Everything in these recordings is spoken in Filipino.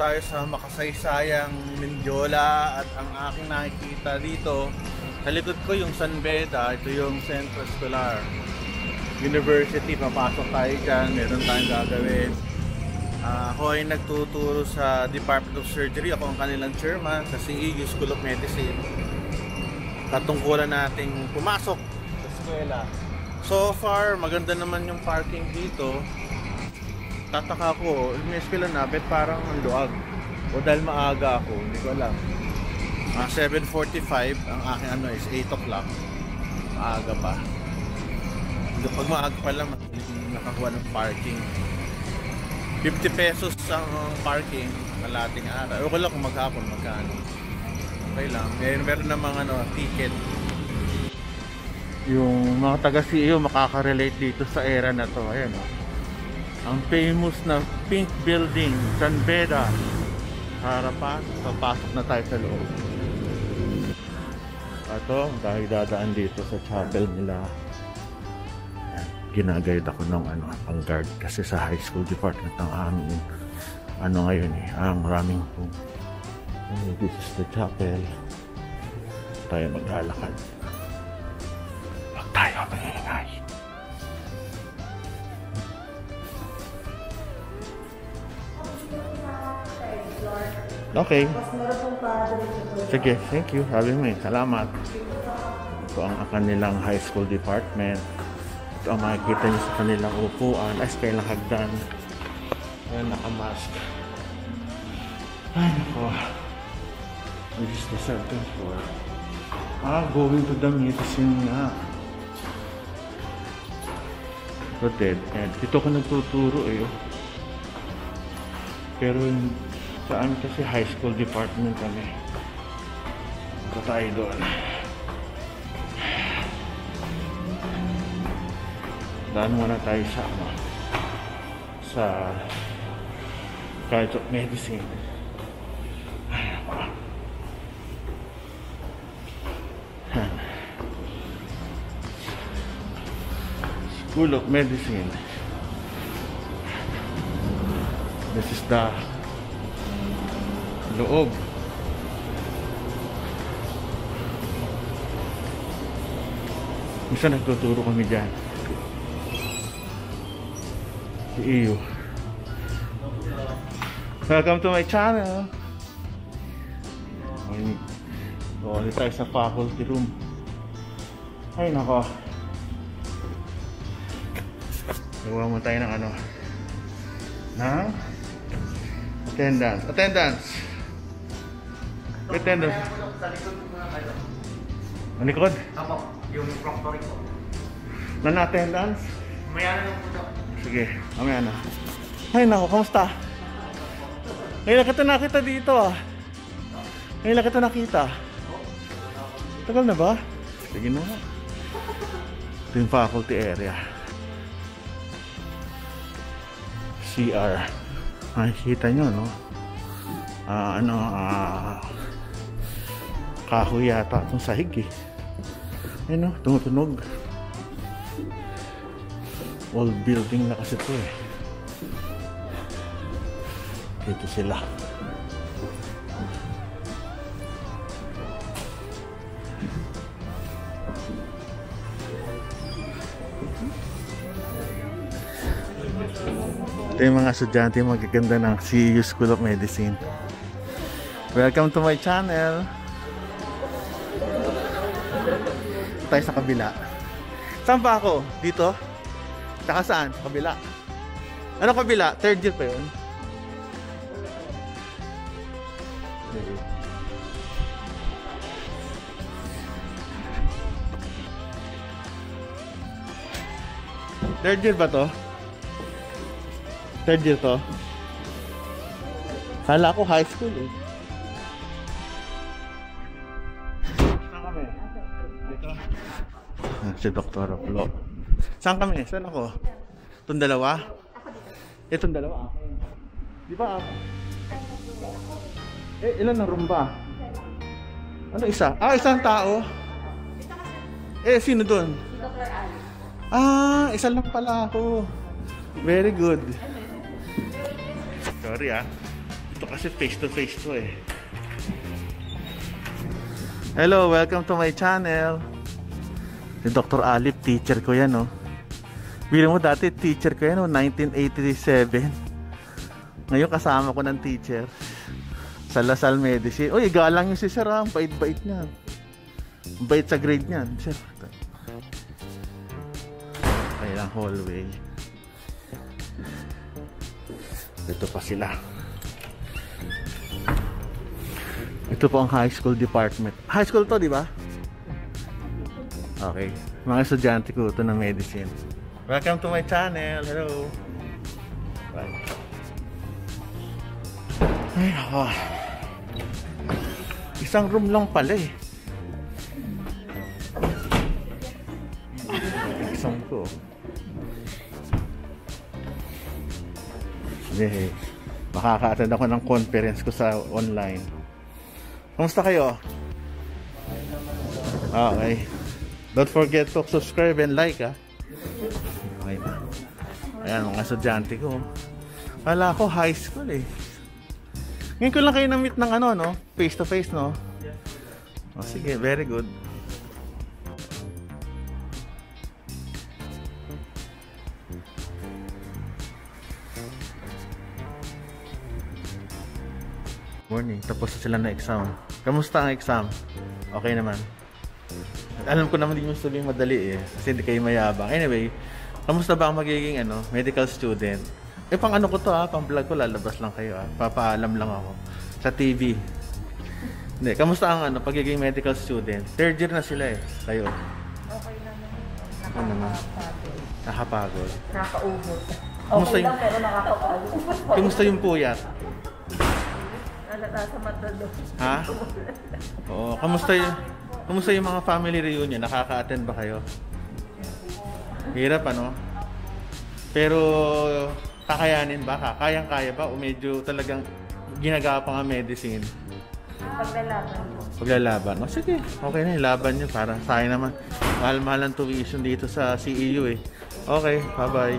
tayo sa makasaysayang Mindiola at ang aking nakikita dito sa likod ko yung San Beda, ito yung Centro Escolar. University, papasok tayo dyan, meron tayong gagawin. Uh, ako ay nagtuturo sa Department of Surgery, ako ang kanilang chairman sa CEU School of Medicine. Katungkulan nating pumasok sa eskwela. So far maganda naman yung parking dito tataka ko, yung eskwela na, bet parang ang luag. O dahil maaga ako, hindi ko alam. Uh, 7.45, ang aking ano is 8 o'clock. Maaga pa. Pag maaga pa lang, nakakuha ng parking. 50 pesos ang parking, malating araw. Ewan ko lang kung maghapon, magkano. Okay lang. Meron, meron namang ano, ticket. Yung mga taga-CEO makaka-relate dito sa era na to. Ayan. Oh ang famous na pink building San Beda harapan papasok na tayo sa loob. Ito dahil dadaan dito sa chapel nila. Ginagayad ako ng ano, pang guard kasi sa high school department ng aming ano ngayon eh ang maraming po this is the chapel. Tayo maglalakad huwag tayo maingay Okay. Sige, thank you. Sabi mo eh, salamat. Ito ang kanilang high school department. Ito ang makikita niyo sa kanilang upuan. Ay, sa kanilang hagdan. Ayan, nakamask. Ay, nako. This is the second floor. Ah, going to the medicine nga. So, dead end. Dito ko nagtuturo eh. Oh. Pero Saan kasi high school department kami. Ito tayo doon. Daan muna tayo sa ano, sa College of Medicine. School of Medicine. This is the loob. Minsan nagtuturo kami dyan? Si Iyo. Welcome to my channel. Ulit tayo sa faculty room. Ay nako. Gawa mo tayo ng ano? Ng Attendance. Attendance Attendance. Sa likod mo na kayo. Ang likod? Apo, yung proctoring ko. Non-attendance? Mayroon lang po daw. Sige, mamaya na. Ay nako, kamusta? Ngayon lang kita nakita dito ah. Ngayon lang kita nakita. Tagal na ba? Sige na. Ito yung faculty area. CR. Makikita nyo, no? Uh, ano, ah... Uh, kahoy yata itong sahig eh. Ayun o, tumutunog. Old building na kasi ito eh. Dito sila. Ito yung mga estudyante magaganda ng CU School of Medicine. Welcome to my channel tayo sa kabila. Saan pa ako? Dito? Tsaka saan? Sa kabila. Ano kabila? Third year pa yun? Third year ba to? Third year to? Kala ko high school eh. Si Dr. Flo. Saan kami? Saan ako? Itong dalawa? Itong dalawa? Di ba? Eh, ilan na room ba? Ano isa? Ah, isang tao? Eh, sino. Ali. Ah, isa lang pala ako. Very good. Sorry ah. Ito kasi face to face to eh. Hello, welcome to my channel. Si Dr. Alip, teacher ko yan, no? Bilang mo dati, teacher ko yan, no? 1987. Ngayon kasama ko ng teacher. Sa Lasal Medicine. Uy, galang yung si Sir, ha? Ang bait-bait niya. Bait sa grade niya. Sir. Ayan ang hallway. Ito pa sila. Ito po ang high school department. High school to, di ba? Okay. Mga estudyante ko ito ng medicine. Welcome to my channel. Hello. Bye. Ay, ako. Isang room lang pala eh. Isang ko. Hindi. Makaka-attend ako ng conference ko sa online. Kamusta kayo? Okay. Don't forget to subscribe and like ah. Okay. Ayan, mga estudyante ko. Wala ko high school eh. Ngayon ko lang kayo na-meet ng ano, no? Face to face, no? O sige, very good. Morning, tapos sila na exam. Kamusta ang exam? Okay naman. Alam ko naman din yung sabihin madali eh. Kasi hindi kayo mayabang. Anyway, kamusta ba ang magiging ano, medical student? Eh pang ano ko to ha, pang vlog ko lalabas lang kayo ha. Papaalam lang ako. Sa TV. Hindi, kamusta ang ano, pagiging medical student? Third year na sila eh, kayo. Okay naman. Ano naman? Nakakapagod. Nakapagod. Nakakaubos. Kumusta Okay yung- lang pero nakakapagod. Kamusta yung puyat? Nalata sa mata doon. Ha? Oo, kamusta yung Kamusta yung mga family reunion? Nakaka-attend ba kayo? Hirap ano? Pero kakayanin ba? ka? Kayang-kaya ba? O medyo talagang ginagapang ang medicine? Paglalaban mo. Paglalaban. O sige, okay na yung laban nyo para sayang naman. Mahal-mahal ang tuition dito sa CEU eh. Okay, bye-bye.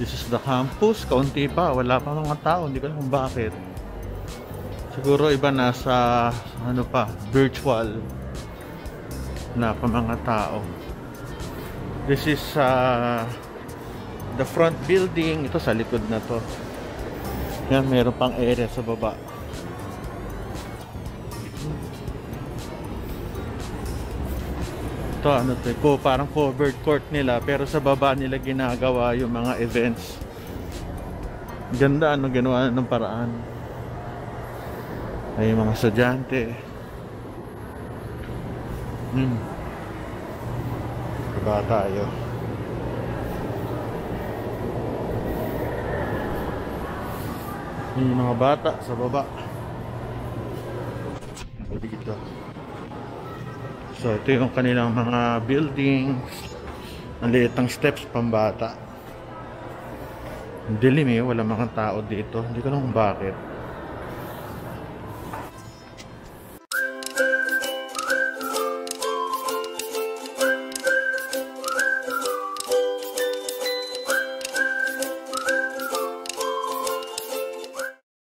This is the campus. Kaunti pa. Wala pa mga tao. Hindi ko alam kung bakit. Siguro iba nasa ano pa, virtual na pa mga tao. This is uh, the front building. Ito sa likod na to. Yan, meron pang area sa baba. Ito ano to, ko parang covered court nila pero sa baba nila ginagawa yung mga events. Ganda ano ginawa ng paraan. Ay mga estudyante. Hmm. Baba tayo. Yung mga bata sa baba. Dito. So, ito yung kanilang mga buildings. Ang liit ng steps pambata. Dilim eh, wala mga tao dito. Hindi ko alam kung bakit.